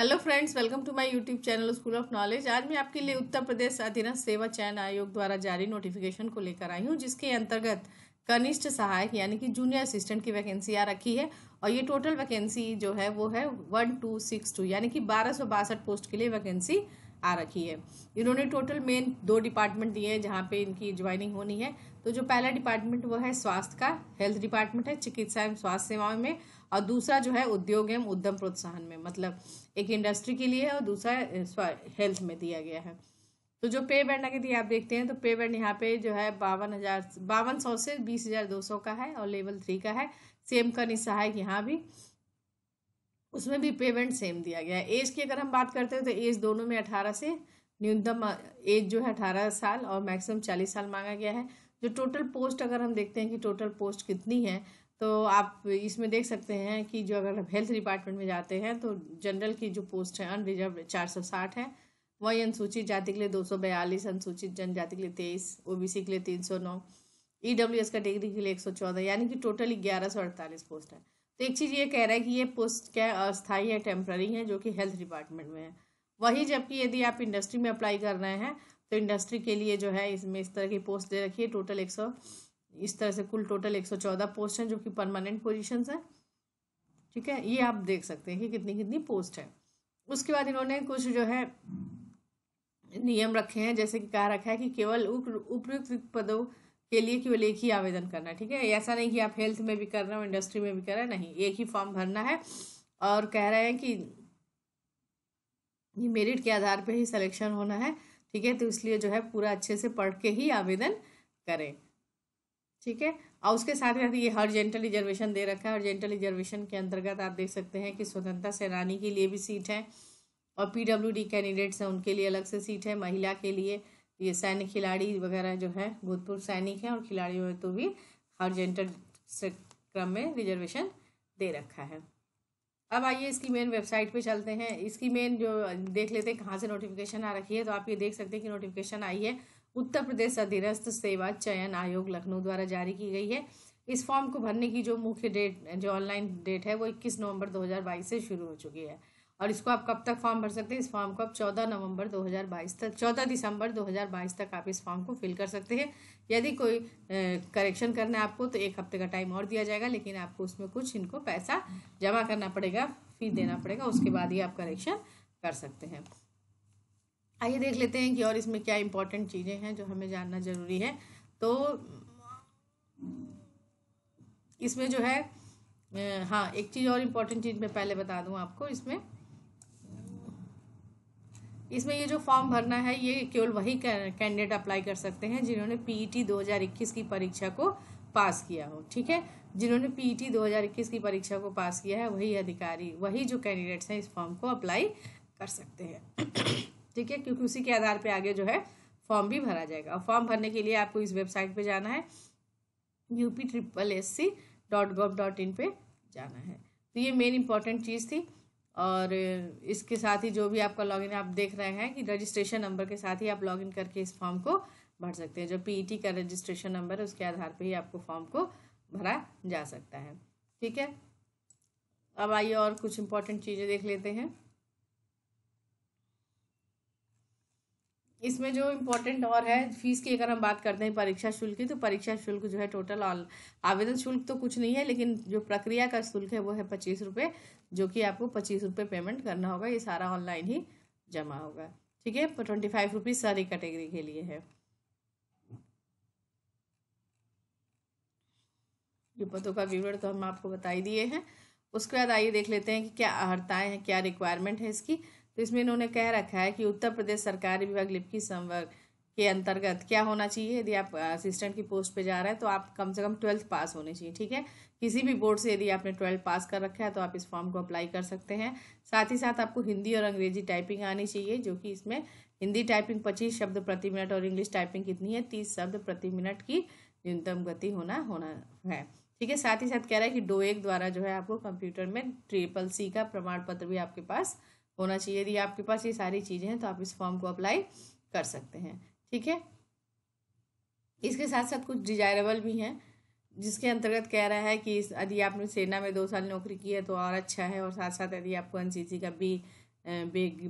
Hello friends welcome to my YouTube channel school of knowledge आज मैं आपके लिए उत्तर प्रदेश अधीनस्थ सेवा चयन आयोग द्वारा जारी नोटिफिकेशन को लेकर आई हूँ, जिसके अंतर्गत कनिष्ठ सहायक, यानी कि जूनियर असिस्टेंट की वैकेंसी आ रखी है। और ये टोटल वैकेंसी जो है, वो है वन टू सिक्स टू यानी कि बारह सौ बासठ पोस्ट के लिए वैकेंसी आ रखी है। इन्होंने टोटल मेन दो डिपार्टमेंट दिए हैं जहाँ पे इनकी ज्वाइनिंग होनी है। तो जो पहला डिपार्टमेंट वो है स्वास्थ्य का हेल्थ डिपार्टमेंट है, चिकित्सा एवं स्वास्थ्य सेवाओं में और दूसरा जो है उद्योग एवं उद्यम प्रोत्साहन में मतलब एक इंडस्ट्री के लिए है और दूसरा हेल्थ में दिया गया है। तो जो पे बैंड अगर आप देखते हैं तो पे बैंड यहाँ पे जो है बावन हज़ार, बावन सौ से बीस हज़ार दो सौ का है और लेवल थ्री का है। सेम का निसहायक यहाँ भी। उसमें भी पेमेंट सेम दिया गया है। एज की अगर हम बात करते हैं तो एज दोनों में अठारह से न्यूनतम एज जो है अठारह साल और मैक्सिमम चालीस साल मांगा गया है। जो टोटल पोस्ट अगर हम देखते हैं कि टोटल पोस्ट कितनी है तो आप इसमें देख सकते हैं कि जो अगर हेल्थ डिपार्टमेंट में जाते हैं तो जनरल की जो पोस्ट है अनरिजर्व चार सौ साठ है। वही अनुसूचित जाति के लिए दो सौ बयालीस, अनुसूचित जनजाति के लिए तेईस ओबीसी के लिए तीन सौ नौ ई डब्ल्यू एस कैटेगरी के लिए एक सौ चौदह, यानी कि टोटल ग्यारह सौ अड़तालीस पोस्ट है। तो एक चीज़ ये कह रहा है कि ये पोस्ट क्या अस्थाई है टेम्प्ररी है, जो कि हेल्थ डिपार्टमेंट में है। वही जबकि यदि आप इंडस्ट्री में अप्लाई कर रहे हैं तो इंडस्ट्री के लिए जो है इसमें इस तरह की पोस्ट दे रखी है टोटल एक सौ, इस तरह से कुल टोटल 114 पोस्ट हैं, जो कि परमानेंट पोजिशन हैं। ठीक है? ये आप देख सकते हैं कि कितनी कितनी पोस्ट है। उसके बाद इन्होंने कुछ जो है नियम रखे हैं, जैसे कि कहा रखा है कि केवल उपयुक्त पदों के लिए केवल एक ही आवेदन करना है ठीक है? ऐसा नहीं कि आप हेल्थ में भी कर रहे हो इंडस्ट्री में भी कर रहे हैं, नहीं, एक ही फॉर्म भरना है और कह रहे हैं कि ये मेरिट के आधार पर ही सिलेक्शन होना है, ठीक है? तो इसलिए जो है पूरा अच्छे से पढ़ के ही आवेदन करें, ठीक है? और उसके साथ साथ ये हर्जेंटल रिजर्वेशन दे रखा है हर्जेंटल रिजर्वेशन के अंतर्गत आप देख सकते हैं कि स्वतंत्रता सेनानी के लिए भी सीट है और पीडब्ल्यूडी कैंडिडेट्स हैं, उनके लिए अलग से सीट है, महिला के लिए ये सैन्य खिलाड़ी वगैरह जो है, भूतपूर्व सैनिक हैं और खिलाड़ियों में तो भी हर्जेंटल क्रम में रिजर्वेशन दे रखा है। अब आइए इसकी मेन वेबसाइट पे चलते हैं। इसकी मेन जो देख लेते हैं कहाँ से नोटिफिकेशन आ रखी है तो आप ये देख सकते हैं कि नोटिफिकेशन आई है। उत्तर प्रदेश अधीनस्थ सेवा चयन आयोग लखनऊ द्वारा जारी की गई है। इस फॉर्म को भरने की जो मुख्य डेट जो ऑनलाइन डेट है, वो 21 नवंबर 2022 से शुरू हो चुकी है। और इसको आप कब तक फॉर्म भर सकते हैं? इस फॉर्म को आप 14 नवंबर 2022 तक 14 दिसंबर 2022 तक आप इस फॉर्म को फिल कर सकते हैं। यदि कोई करेक्शन करना है आपको तो एक हफ़्ते का टाइम और दिया जाएगा, लेकिन आपको उसमें कुछ इनको पैसा जमा करना पड़ेगा, फ़ी देना पड़ेगा, उसके बाद ही आप करेक्शन कर सकते हैं। आइए देख लेते हैं कि और इसमें क्या इंपॉर्टेंट चीज़ें हैं जो हमें जानना ज़रूरी है। तो इसमें जो है हाँ एक चीज़ और इम्पोर्टेंट चीज़ मैं पहले बता दूँ आपको, इसमें इसमें ये जो फॉर्म भरना है, ये केवल वही कैंडिडेट अप्लाई कर सकते हैं जिन्होंने पीईटी 2021 की परीक्षा को पास किया हो, ठीक है? जिन्होंने पीईटी 2021 की परीक्षा को पास किया है, वही अधिकारी, वही जो कैंडिडेट्स हैं इस फॉर्म को अप्लाई कर सकते हैं। ठीक है? क्योंकि उसी के आधार पर आगे जो है, फॉर्म भी भरा जाएगा। और फॉर्म भरने के लिए आपको इस वेबसाइट पर जाना है UP triple S C dot gov dot in पे जाना है। तो ये मेन इंपॉर्टेंट चीज़ थी। और इसके साथ ही जो भी आपका लॉगिन आप देख रहे हैं कि रजिस्ट्रेशन नंबर के साथ ही आप लॉगिन करके इस फॉर्म को भर सकते हैं। जो पीईटी e का रजिस्ट्रेशन नंबर है, उसके आधार पर ही आपको फॉर्म को भरा जा सकता है। ठीक है? अब आइए और कुछ इंपॉर्टेंट चीज़ें देख लेते हैं। इसमें जो इम्पोर्टेंट और है फ़ीस की अगर हम बात करते हैं परीक्षा शुल्क की तो परीक्षा शुल्क जो है टोटल ऑल आवेदन शुल्क तो कुछ नहीं है, लेकिन जो प्रक्रिया का शुल्क है वो है पच्चीस रुपये जो कि आपको पच्चीस रुपये पेमेंट करना होगा, ये सारा ऑनलाइन ही जमा होगा। ठीक है? ट्वेंटी फाइव रुपीज़ सारी कैटेगरी के लिए है। ये पदों का विवरण तो हम आपको बता ही दिए हैं। उसके बाद आइए देख लेते हैं कि क्या अहर्ताएँ हैं, क्या रिक्वायरमेंट है इसकी। तो इसमें इन्होंने कह रखा है कि उत्तर प्रदेश सरकारी विभाग लिपकी संवर्ग के अंतर्गत क्या होना चाहिए? यदि आप असिस्टेंट की पोस्ट पे जा रहे हैं तो आप कम से कम ट्वेल्थ पास होने चाहिए, ठीक है? किसी भी बोर्ड से यदि आपने ट्वेल्थ पास कर रखा है तो आप इस फॉर्म को अप्लाई कर सकते हैं। साथ ही साथ आपको हिंदी और अंग्रेज़ी टाइपिंग आनी चाहिए, जो कि इसमें हिंदी टाइपिंग पच्चीस शब्द प्रति मिनट और इंग्लिश टाइपिंग कितनी है? तीस शब्द प्रति मिनट की न्यूनतम गति होना होना है, ठीक है? साथ ही साथ कह रहा है कि डोएक द्वारा जो है आपको कंप्यूटर में ट्रिपल सी का प्रमाण पत्र भी आपके पास होना चाहिए। यदि आपके पास ये सारी चीज़ें हैं तो आप इस फॉर्म को अप्लाई कर सकते हैं। ठीक है? इसके साथ साथ कुछ डिजायरेबल भी हैं, जिसके अंतर्गत कह रहा है कि यदि आपने सेना में दो साल नौकरी की है तो और अच्छा है। और साथ साथ यदि आपको एन का बी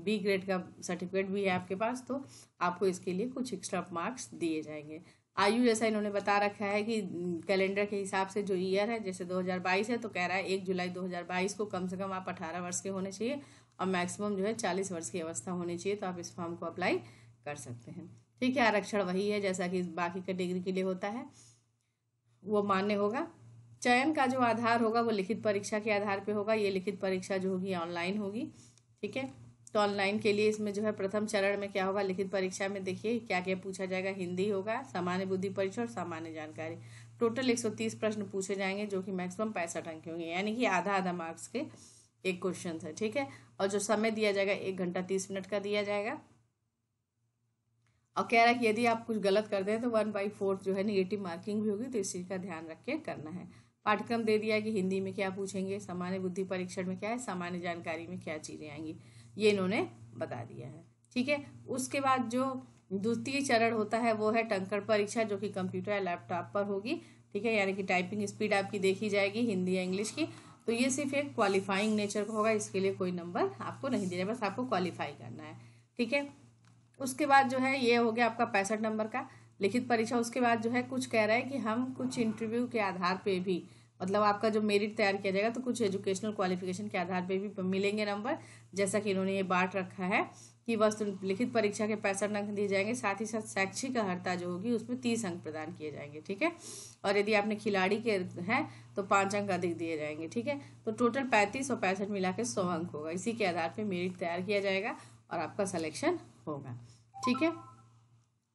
बी ग्रेड का सर्टिफिकेट भी है आपके पास तो आपको इसके लिए कुछ एक्स्ट्रा मार्क्स दिए जाएँगे। आयु जैसा इन्होंने बता रखा है कि कैलेंडर के हिसाब से जो ईयर है, जैसे 2022 है तो कह रहा है एक जुलाई 2022 को कम से कम आप 18 वर्ष के होने चाहिए। और मैक्सिमम जो है 40 वर्ष की अवस्था होनी चाहिए तो आप इस फॉर्म को अप्लाई कर सकते हैं। ठीक है, आरक्षण वही है जैसा कि बाकी कैटेगरी के लिए होता है। वो मान्य होगा। चयन का जो आधार होगा वो लिखित परीक्षा के आधार पे होगा। ये लिखित परीक्षा जो होगी ऑनलाइन होगी। ठीक है? तो ऑनलाइन के लिए इसमें जो है प्रथम चरण में क्या होगा? लिखित परीक्षा में देखिए क्या क्या पूछा जाएगा। हिंदी होगा, सामान्य बुद्धि परीक्षा और सामान्य जानकारी। टोटल 130 प्रश्न पूछे जाएँगे जो कि मैक्सिमम पैंसठ अंक होंगे। यानी कि आधा आधा मार्क्स के। एक क्वेश्चन है ठीक है? और जो समय दिया जाएगा, एक घंटा तीस मिनट का दिया जाएगा। और कह रहा है कि यदि आप कुछ गलत कर दें तो वन बाई फोर्थ जो है निगेटिव मार्किंग भी होगी तो इस चीज़ का ध्यान रख के करना है। पाठ्यक्रम दे दिया कि हिंदी में क्या पूछेंगे, सामान्य बुद्धि परीक्षण में क्या है, सामान्य जानकारी में क्या चीज़ें आएँगी, ये इन्होंने बता दिया है, ठीक है? उसके बाद जो द्वितीय चरण होता है, वो है टंकड़ परीक्षा, जो कि कंप्यूटर या लैपटॉप पर होगी, ठीक है? यानी कि टाइपिंग स्पीड आपकी देखी जाएगी, हिंदी या इंग्लिश की। तो ये सिर्फ़ एक क्वालिफाइंग नेचर का होगा, इसके लिए कोई नंबर आपको नहीं देना, बस आपको क्वालिफाई करना है, ठीक है? उसके बाद जो है, ये हो गया आपका पैंसठ नंबर का, लिखित परीक्षा, उसके बाद जो है, कुछ कह रहा है कि हम कुछ इंटरव्यू के आधार पे भी मतलब आपका जो मेरिट तैयार किया जाएगा तो कुछ एजुकेशनल क्वालिफिकेशन के आधार पे भी मिलेंगे नंबर जैसा कि इन्होंने ये बांट रखा है। कि वस्तु लिखित परीक्षा के पैंसठ अंक दिए जाएँगे, साथ ही साथ शैक्षिक अर्हता जो होगी उसमें तीस अंक प्रदान किए जाएँगे, ठीक है? और यदि आपने खिलाड़ी के हैं तो पाँच अंक अधिक दिए जाएँगे, ठीक है? तो टोटल पैंतीस और पैंसठ मिला के सौ अंक होगा। इसी के आधार पर मेरिट तैयार किया जाएगा और आपका सलेक्शन होगा, ठीक है?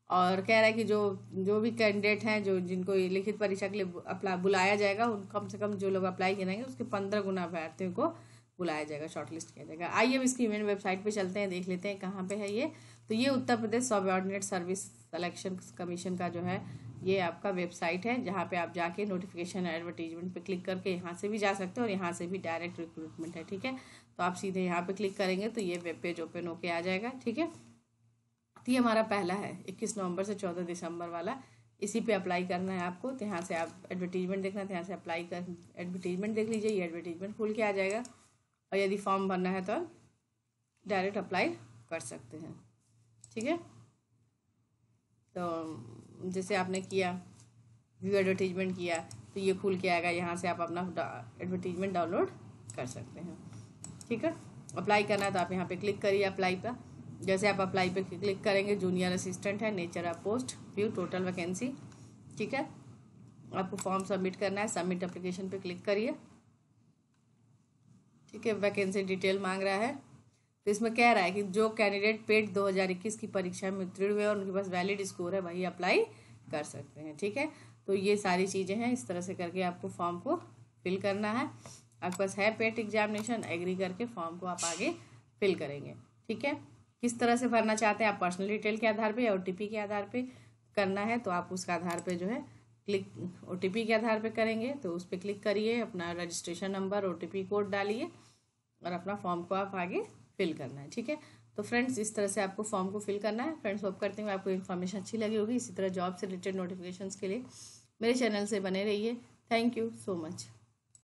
और कह रहा है कि जो जो भी कैंडिडेट हैं, जो जिनको लिखित परीक्षा के लिए अप्लाई बुलाया जाएगा, उन कम से कम जो लोग अप्लाई करेंगे, उसके पंद्रह गुना अभ्यर्थियों को बुलाया जाएगा शॉर्टलिस्ट किया जाएगा। आइए अब इसकी मेन वेबसाइट पे चलते हैं, देख लेते हैं कहाँ पे है ये। तो ये Uttar Pradesh subordinate service selection commission का जो है, ये आपका वेबसाइट है, जहाँ पे आप जाके नोटिफिकेशन एडवर्टीजमेंट पे क्लिक करके यहाँ से भी जा सकते हैं और यहाँ से भी डायरेक्ट रिक्रूटमेंट है, ठीक है? तो आप सीधे यहाँ पे क्लिक करेंगे तो ये वेब पेज ओपन होके आ जाएगा, ठीक है? तो ये हमारा पहला है, इक्कीस नवंबर से चौदह दिसंबर वाला। इसी पे अप्लाई करना है आपको तो यहाँ से आप एडवर्टीजमेंट देखना है तो यहाँ से अप्लाई कर एडवर्टीजमेंट देख लीजिए, ये एडवर्टीजमेंट खुल के आ जाएगा। और यदि फॉर्म भरना है तो डायरेक्ट अप्लाई कर सकते हैं। ठीक है? तो जैसे आपने किया व्यू एडवर्टीजमेंट किया तो ये खुल के आएगा। यहाँ से आप अपना एडवर्टीजमेंट डाउनलोड कर सकते हैं। ठीक है? अप्लाई करना है तो आप यहाँ पे क्लिक करिए अप्लाई पर। जैसे आप अप्लाई पे क्लिक करेंगे जूनियर असिस्टेंट है nature of post view total vacancy ठीक है? आपको फॉर्म सबमिट करना है सबमिट अप्लीकेशन पे क्लिक करिए। ठीक है वैकेंसी डिटेल मांग रहा है। तो इसमें कह रहा है कि जो कैंडिडेट पेड 2021 की परीक्षा में उत्तीर्ण हुए और उनके पास वैलिड स्कोर है, वही अप्लाई कर सकते हैं, ठीक है? तो ये सारी चीज़ें हैं, इस तरह से करके आपको फॉर्म को फिल करना है। आपके पास है पेट एग्जामिनेशन एग्री करके फॉर्म को आप आगे फिल करेंगे, ठीक है? किस तरह से भरना चाहते हैं, आप पर्सनल डिटेल के आधार पे या ओ के आधार पर करना है तो आप उसका आधार पर जो है क्लिक ओटीपी के आधार पर करेंगे तो उस पर क्लिक करिए, अपना रजिस्ट्रेशन नंबर ओटीपी कोड डालिए, और अपना फॉर्म को आप आगे फिल करना है, ठीक है? तो फ्रेंड्स इस तरह से आपको फॉर्म को फिल करना है। फ्रेंड्स होप करते हैं आपको इन्फॉर्मेशन अच्छी लगी होगी। इसी तरह जॉब से रिलेटेड नोटिफिकेशन के लिए मेरे चैनल से बने रहिए। Thank you so much